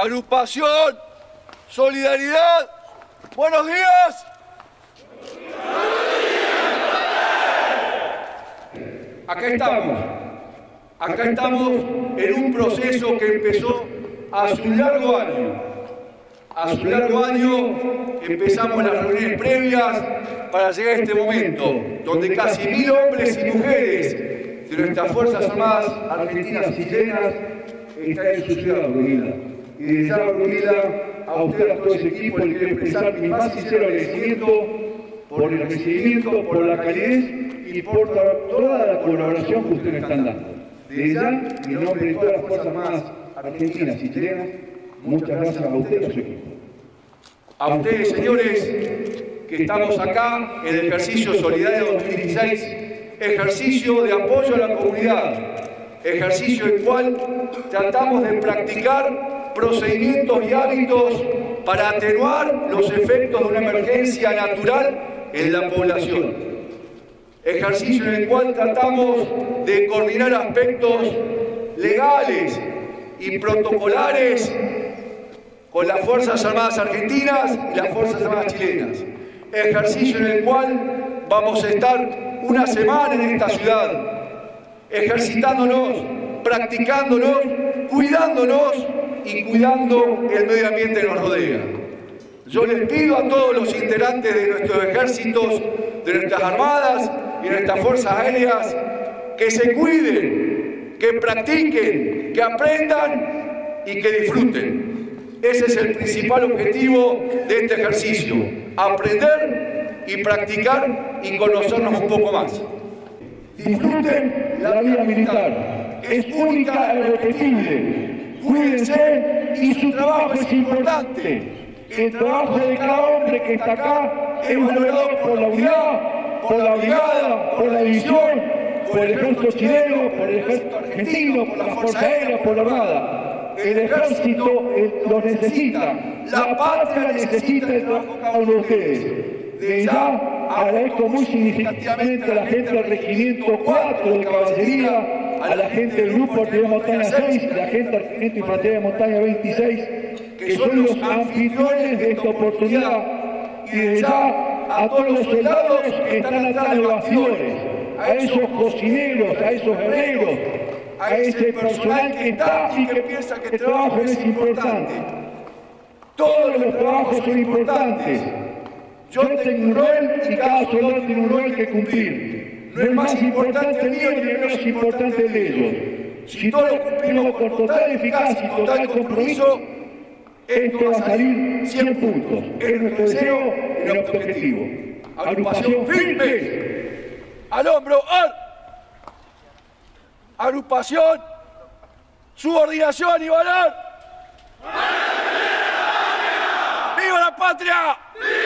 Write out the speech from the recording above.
agrupación, solidaridad. Buenos días. Acá estamos. Acá estamos en un proceso que empezó hace un largo año. Hace un largo año empezamos las reuniones previas para llegar a este momento, donde casi mil hombres y mujeres de nuestras Fuerzas Armadas argentinas y chilenas están en su ciudad, Brunila. Y desde ya, Brunila, a usted, a todo ese equipo, le quiero expresar mi más sincero agradecimiento por el recibimiento, por la calidez y por toda la colaboración que ustedes están dando. Desde ya, en nombre de todas las Fuerzas Armadas argentinas y chilenas, muchas gracias a usted y a su equipo. A ustedes, señores, que estamos acá en el ejercicio solidario 2016, ejercicio de apoyo a la comunidad, ejercicio el cual tratamos de practicar procedimientos y hábitos para atenuar los efectos de una emergencia natural en la población. Ejercicio en el cual tratamos de coordinar aspectos legales y protocolares con las Fuerzas Armadas Argentinas y las Fuerzas Armadas Chilenas. Ejercicio en el cual vamos a estar una semana en esta ciudad, ejercitándonos, practicándonos, cuidándonos y cuidando el medio ambiente que nos rodea. Yo les pido a todos los integrantes de nuestros ejércitos, de nuestras armadas y de nuestras fuerzas aéreas que se cuiden, que practiquen, que aprendan y que disfruten. Ese es el principal objetivo de este ejercicio, aprender y practicar y conocernos un poco más. Disfruten la vida militar, es única e irrepetible. Cuídense y su trabajo es importante. El trabajo de cada hombre que está acá es valorado por la unidad, por la brigada, por la división, por el ejército chileno, por el ejército argentino, por la Fuerza Aérea, por la Armada. El ejército eh, lo necesita, la patria necesita el trabajo uno de ustedes. De ya agradezco muy significativamente a la gente del Regimiento 4 de Caballería, a la gente del Grupo Artillería de Montaña 6, a la gente de Infantería de Montaña 26, que son los anfitriones de esta oportunidad, y de ya a todos los soldados que están atrás de los bastidores, a esos cocineros, a esos guerreros, a ese personal que está y que piensa que el trabajo no es importante. Todos los trabajos son importantes. Yo tengo un rol y cada soldado tiene un rol que cumplir. No es más importante el mío ni menos importante el de ellos. Si todos lo cumplimos con total eficacia y total compromiso, esto va a salir 100 puntos. Es nuestro deseo y nuestro objetivo. Agrupación firme. Al hombro, al. Agrupación. Subordinación y valor. ¡Viva la patria! ¡Viva!